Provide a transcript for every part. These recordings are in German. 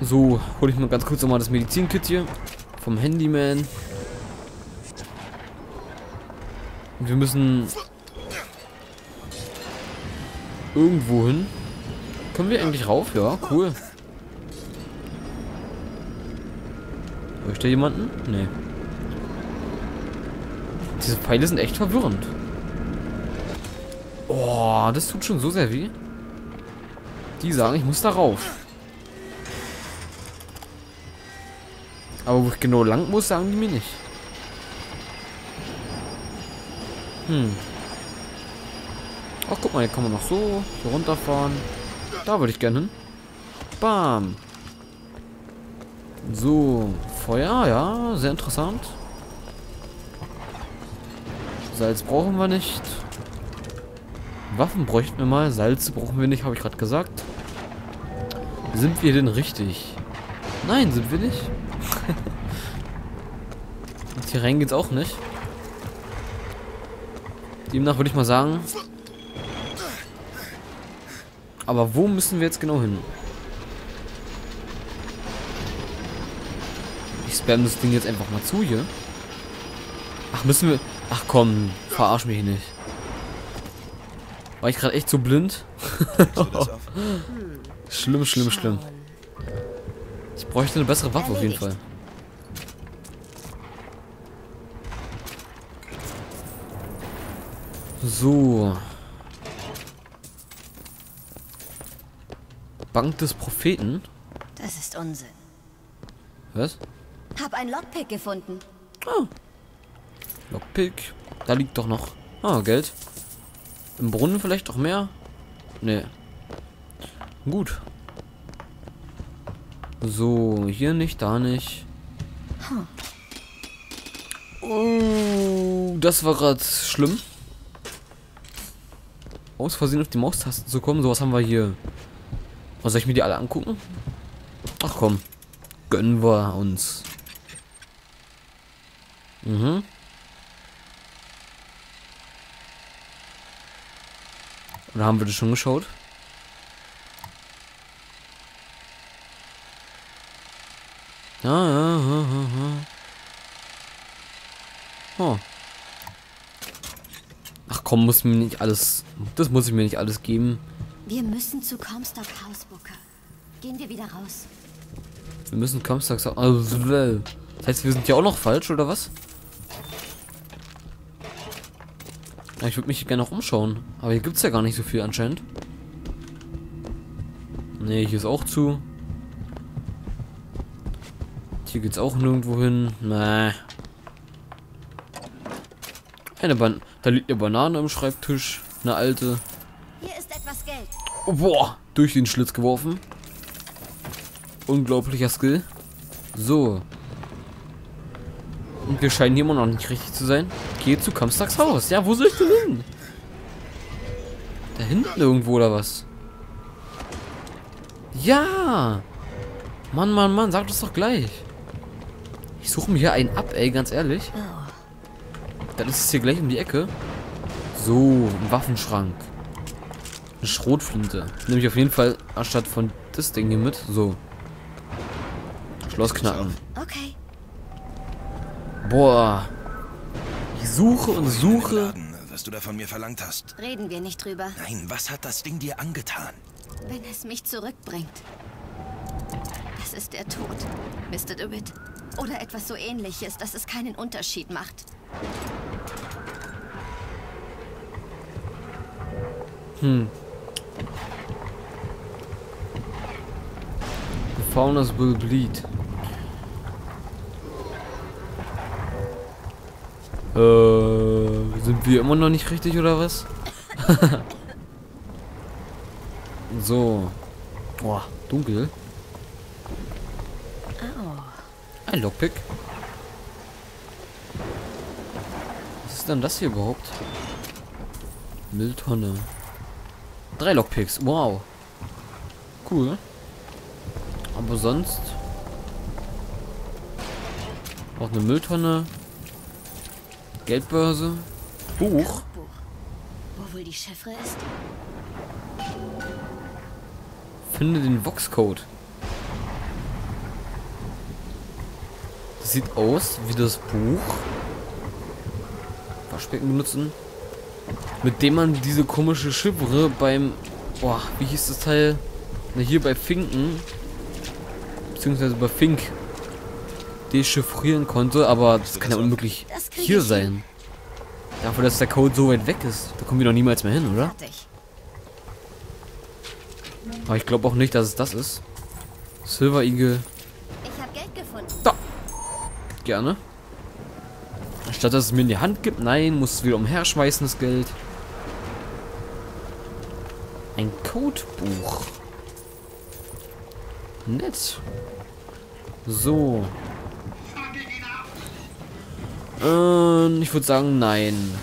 So, hole ich mal ganz kurz nochmal das Medizinkit hier. Vom Handyman. Und wir müssen irgendwo hin. Können wir eigentlich rauf? Ja, cool. Da jemanden? Nee. Diese Pfeile sind echt verwirrend. Oh, das tut schon so sehr weh. Die sagen, ich muss da rauf. Aber wo ich genau lang muss, sagen die mir nicht. Hm. Ach, guck mal, hier kann man noch so, so runterfahren. Da würde ich gerne hin. Bam. So, Feuer, ja, sehr interessant. Salz brauchen wir nicht. Waffen bräuchten wir mal. Salz brauchen wir nicht, habe ich gerade gesagt. Sind wir denn richtig? Nein, sind wir nicht. Hier rein geht's auch nicht. Demnach würde ich mal sagen. Aber wo müssen wir jetzt genau hin? Ich spam das Ding jetzt einfach mal zu hier. Ach, müssen wir... Ach komm, verarsch mich nicht. War ich gerade echt so blind? schlimm, schlimm, schlimm. Ich bräuchte eine bessere Waffe auf jeden Fall. So. Bank des Propheten? Das ist Unsinn. Was? Hab ein Lockpick gefunden. Ah. Lockpick. Da liegt doch noch. Ah, Geld. Im Brunnen vielleicht auch mehr? Nee. Gut. So, hier nicht, da nicht. Oh, das war gerade schlimm. Aus Versehen auf die Maustaste zu kommen. Sowas haben wir hier. Was soll ich mir die alle angucken? Ach komm. Gönnen wir uns. Mhm. Oder haben wir das schon geschaut? Ja, ja, ja, ja, ja. Oh. Komm, muss mir nicht alles. Das muss ich mir nicht alles geben. Wir müssen zu Comstock House, Booker. Gehen wir wieder raus. Wir müssen Comstock sagen. Also, das heißt, wir sind ja auch noch falsch, oder was? Ich würde mich gerne noch umschauen. Aber hier gibt es ja gar nicht so viel anscheinend. Ne, hier ist auch zu. Hier geht's auch nirgendwo hin. Nee. Eine Ban da liegt eine Banane im Schreibtisch. Eine alte. Hier ist etwas Geld. Oh, boah, durch den Schlitz geworfen. Unglaublicher Skill. So. Und wir scheinen hier immer noch nicht richtig zu sein. Gehe zu Comstocks Haus. Ja, wo soll ich denn hin? Da hinten irgendwo oder was? Ja! Mann, Mann, Mann, sag das doch gleich. Ich suche mir hier einen ab, ey, ganz ehrlich. Oh, Dann ist es hier gleich um die Ecke. So, ein Waffenschrank. Eine Schrotflinte. Nehme ich auf jeden Fall anstatt von das Ding hier mit. So. Schloss knacken. okay. Boah. Ich suche und suche. Was du da von mir verlangt hast. Reden wir nicht drüber, Nein, was hat das Ding dir angetan? wenn es mich zurückbringt. Das ist der Tod, Mr. DeWitt. Oder etwas so ähnliches, dass es keinen Unterschied macht. Hm. The faunus will bleed. Äh, sind wir immer noch nicht richtig oder was? so. Boah, dunkel. Ein Lockpick. Was ist denn das hier überhaupt? Mülltonne. Drei Lockpicks. Wow. Cool. Aber sonst... Auch eine Mülltonne. Geldbörse. Buch. Buch. Wo wohl die Chiffre ist? Finde den Vox-Code. Das sieht aus wie das Buch. Waschbecken benutzen. Mit dem man diese komische Chiffre beim... Boah, wie hieß das Teil? Na, hier bei Finken. Beziehungsweise bei Fink. Dechiffrieren konnte, aber das kann ja unmöglich hier sein. Dafür, dass der Code so weit weg ist. Da kommen wir doch niemals mehr hin, oder? Aber ich glaube auch nicht, dass es das ist. Silver Eagle. Ich habe Geld gefunden. Gerne. Anstatt dass es mir in die Hand gibt, nein, muss es wieder umherschmeißen, das Geld. Ein Codebuch. Nett. So. Ähm, ich würde sagen, nein.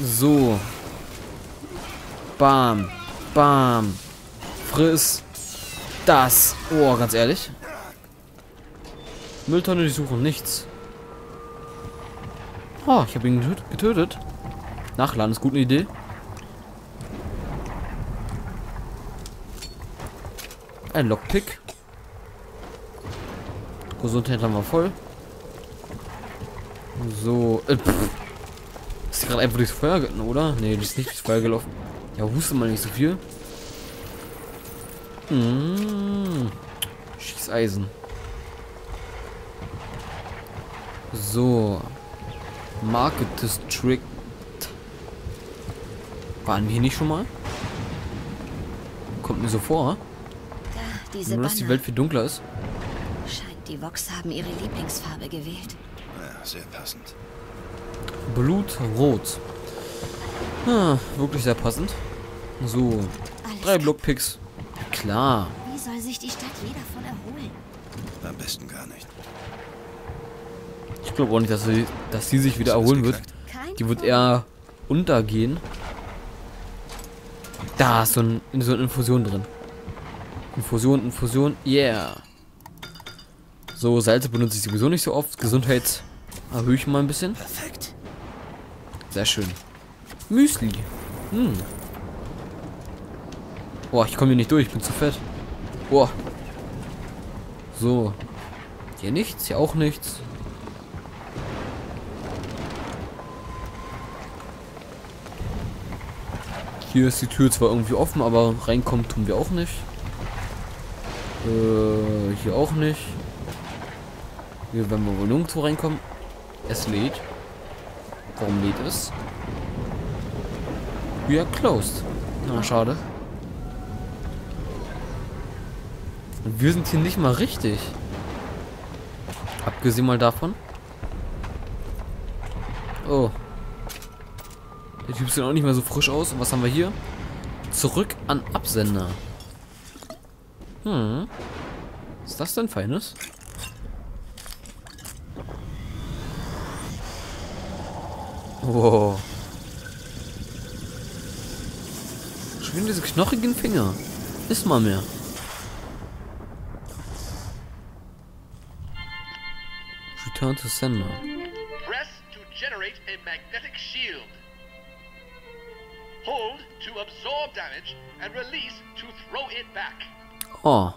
So. Bam. Bam. Friss. Das. Oh, ganz ehrlich. Mülltonne, die suchen nichts. Oh, ich habe ihn getöt- getötet. Nachladen ist gut eine Idee. Ein Lockpick. Gesundheit haben wir voll. So. Äh. Ist gerade einfach durchs Feuer gelaufen, oder? Nee, die ist nicht durchs Feuer gelaufen. Ja, wusste man nicht so viel. Mmh. Schießeisen. So. Market District. Waren wir hier nicht schon mal? Kommt mir so vor. Da, diese Nur, dass die. Welt viel dunkler ist. Scheint, die Vox haben ihre Lieblingsfarbe gewählt. Ja, sehr passend. Blutrot. Ah, wirklich sehr passend. So. Alles Drei Blockpicks. Klar. Wie soll sich die Stadt je davon erholen? Am besten gar nicht. Ich glaube auch nicht, dass sie, dass sie sich wieder erholen wird. Die wird eher untergehen. Da ist so, ein, so eine Infusion drin. Infusion, Infusion, yeah. So, Salze benutze ich sowieso nicht so oft. Gesundheit erhöhe ich mal ein bisschen. Perfekt. Sehr schön. Müsli. Hm. Boah, ich komme hier nicht durch, ich bin zu fett. Boah. So. Hier nichts, hier auch nichts. Hier ist die Tür zwar irgendwie offen, aber reinkommen tun wir auch nicht. Äh, hier auch nicht. Hier werden wir wohl nirgendwo reinkommen. Es lädt. Warum lädt es? We are closed. Na, schade. Und wir sind hier nicht mal richtig. Abgesehen mal davon. Oh. Der Typ sieht auch nicht mehr so frisch aus. Und was haben wir hier? Zurück an Absender. Hm. Ist das denn Feines? Wow. Schon wieder diese knochigen Finger. Ist mal mehr. Return to sender. Press to generate a magnetic shield. Hold to absorb damage and release to throw it back. Oh.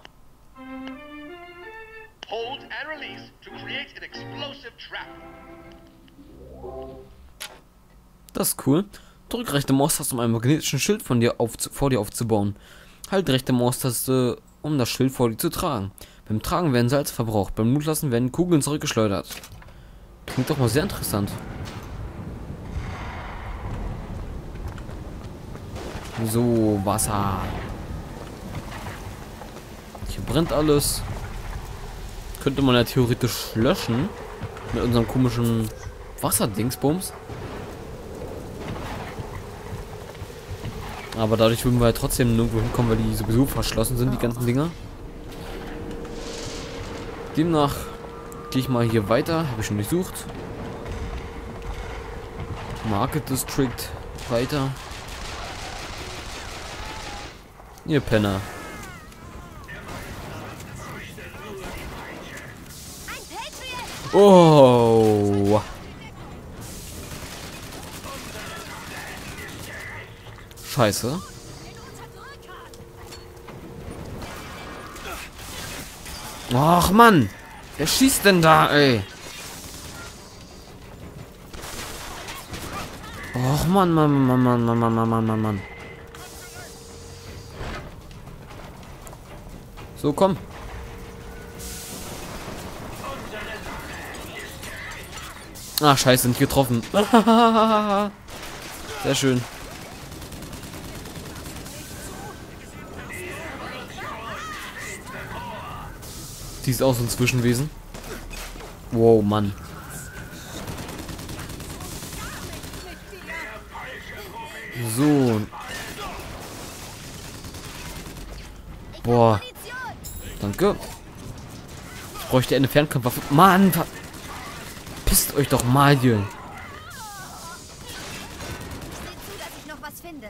Hold and release to create an explosive trap. Das ist cool. Drück rechte Maustaste, um einen magnetischen Schild von dir vor dir aufzubauen. Halt rechte Maustaste, um das Schild vor dir zu tragen. Beim Tragen werden Salz verbraucht, beim Blutlassen werden Kugeln zurückgeschleudert. Klingt doch mal sehr interessant. So, Wasser. Hier brennt alles. Könnte man ja theoretisch löschen. Mit unserem komischen Wasserdingsbums. Aber dadurch würden wir ja trotzdem nirgendwo hinkommen, weil die sowieso verschlossen sind, die ganzen Dinger. Demnach gehe ich mal hier weiter. Habe ich schon durchsucht. Market District weiter. Ihr Penner. Oh. Scheiße. Ach, Mann. Wer schießt denn da, ey? Och, Mann, Mann, Mann, Mann, Mann, Mann, Mann, Mann, Mann, So, komm. Ach, scheiße, nicht getroffen. Sehr schön. Die ist auch so ein Zwischenwesen. Wow, Mann. So. Boah. Danke. Ich bräuchte eine Fernkampfwaffe. Mann, pisst euch doch mal finde.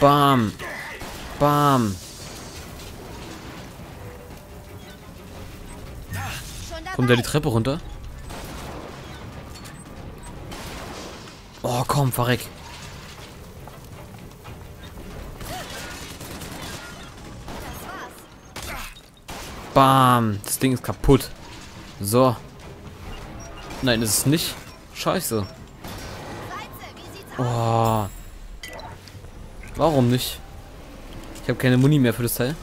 Bam. Bam. Kommt er die Treppe runter? Oh, komm, verreck. Bam. Das Ding ist kaputt. So. Nein, ist es nicht. Scheiße. Oh. Warum nicht? Ich habe keine Muni mehr für das Teil.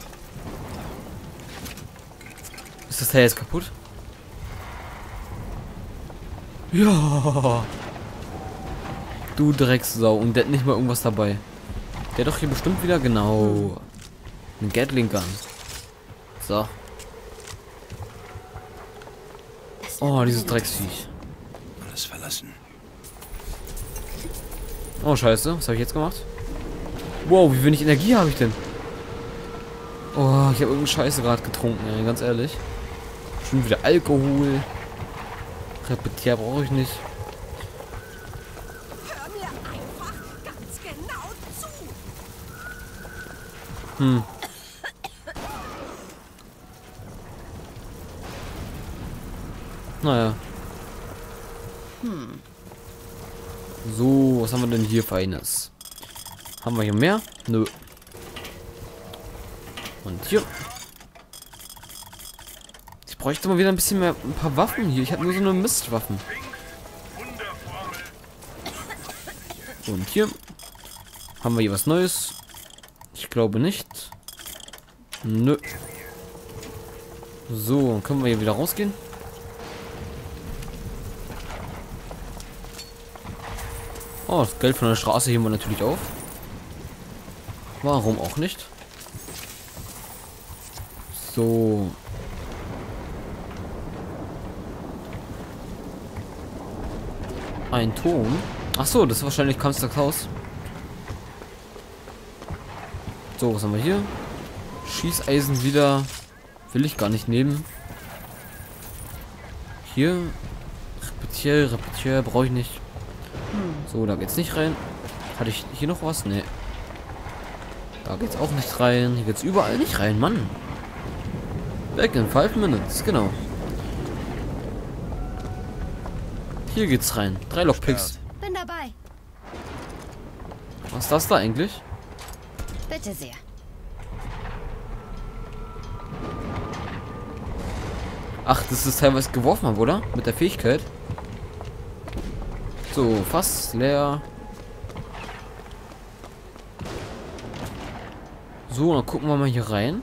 Ist das Teil jetzt kaputt? Ja. Du Drecksau. Und der hat nicht mal irgendwas dabei. Der doch hier bestimmt wieder genau. Ein Gatling Gun. So. Oh, dieses Drecksviech. Alles verlassen. Oh, scheiße. Was habe ich jetzt gemacht? Wow, wie wenig Energie habe ich denn? Oh, ich habe irgendeine Scheiße gerade getrunken, ey, ganz ehrlich. Schon wieder Alkohol. Repetier brauche ich nicht. Hör mir einfach ganz genau zu. Hm. Naja. So, was haben wir denn hier Feines? Haben wir hier mehr? Nö. Und hier. Ich bräuchte mal wieder ein bisschen mehr, ein paar Waffen hier. Ich habe nur so eine Mistwaffen. Und hier. Haben wir hier was Neues? Ich glaube nicht. Nö. So, können wir hier wieder rausgehen? Oh, das Geld von der Straße heben wir natürlich auf. Warum auch nicht? So. Ein Turm. Ach so, das ist wahrscheinlich Kamstags Haus. So, was haben wir hier? Schießeisen wieder. Will ich gar nicht nehmen. Hier. Repetier, Repetier, brauche ich nicht. So, da geht's nicht rein. Hatte ich hier noch was? Nee. Da geht's auch nicht rein. Hier geht's überall nicht rein, Mann. Back in five minutes, genau. Hier geht's rein. Drei Lockpicks. Bin dabei. Was ist das da eigentlich? Bitte sehr. Ach, das ist teilweise geworfen habe, oder? Mit der Fähigkeit. So, Fass leer. So, dann gucken wir mal hier rein.